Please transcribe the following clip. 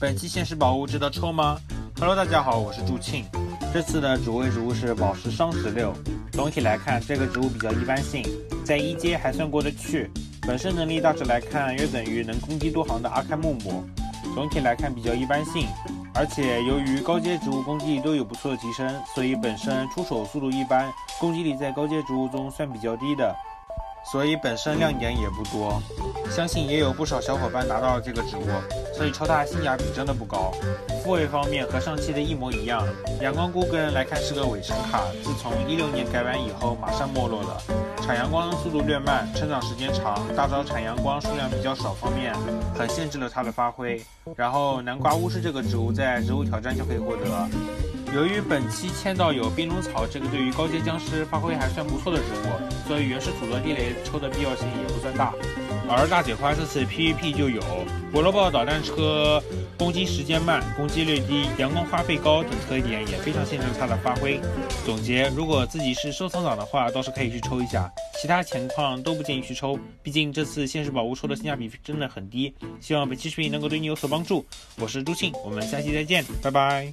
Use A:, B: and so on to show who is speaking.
A: 本期现实宝物值得抽吗？Hello，大家好，我是祝庆。这次的主位植物是宝石双石榴。总体来看，这个植物比较一般性，在一阶还算过得去。本身能力大致来看，约等于能攻击多行的阿开木木。总体来看比较一般性，而且由于高阶植物攻击力都有不错的提升，所以本身出手速度一般，攻击力在高阶植物中算比较低的。所以本身亮点也不多，相信也有不少小伙伴拿到了这个植物，所以抽它性价比真的不高。复位方面和上期的一模一样，阳光菇个人来看是个伪神卡，自从一六年改版以后马上没落了，产阳光速度略慢，成长时间长，大招产阳光数量比较少方面很限制了它的发挥。然后南瓜巫师这个植物在植物挑战就可以获得。由于本期签到有冰龙草这个对于高阶僵尸发挥还算不错的植物，所以原始土的地雷抽的必要性也不算大。而大姐花这次 PVP 就有火萝卜导弹车，攻击时间慢，攻击率低，阳光花费高等特点也非常限制它的发挥。总结，如果自己是收藏党的话，倒是可以去抽一下，其他情况都不建议去抽，毕竟这次现实宝物抽的性价比真的很低。希望本期视频能够对你有所帮助。我是朱庆，我们下期再见，拜拜。